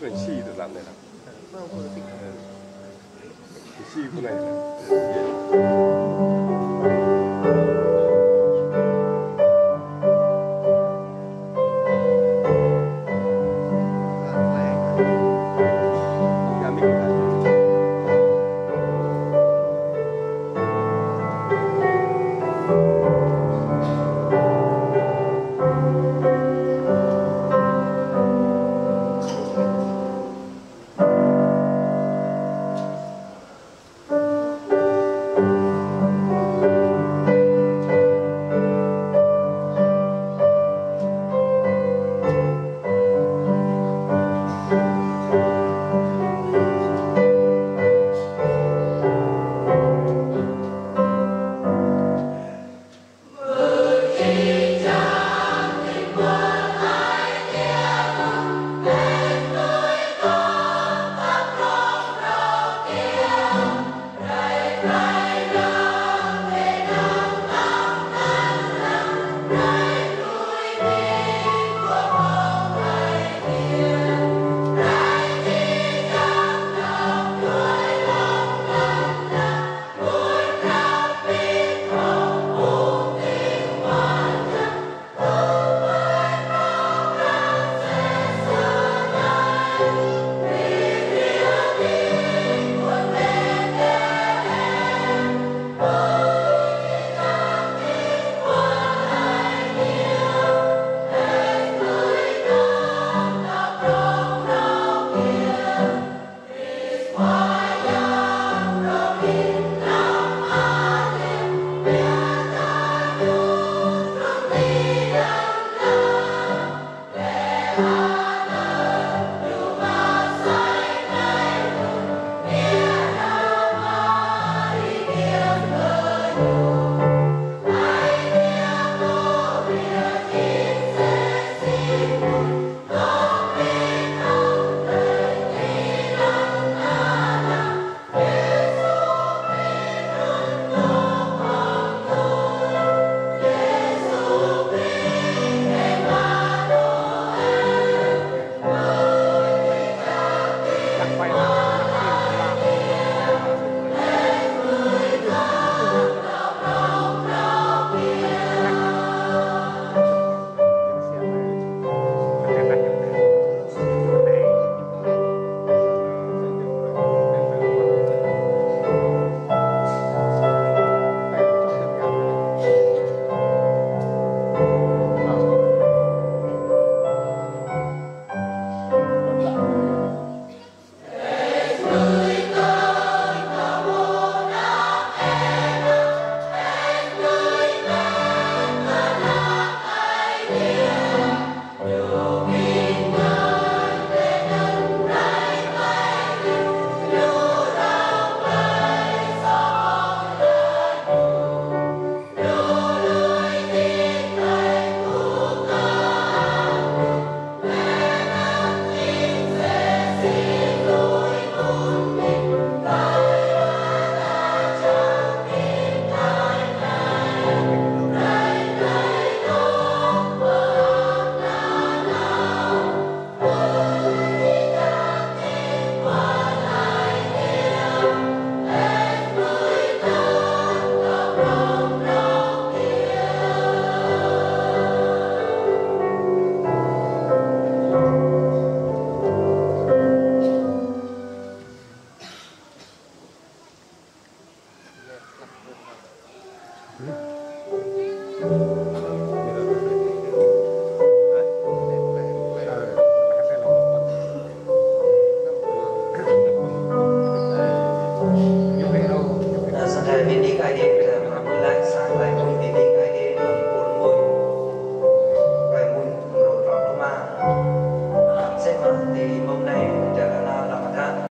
很细的咱们了，那我的病。细不来的。Bye. 欢迎嗯。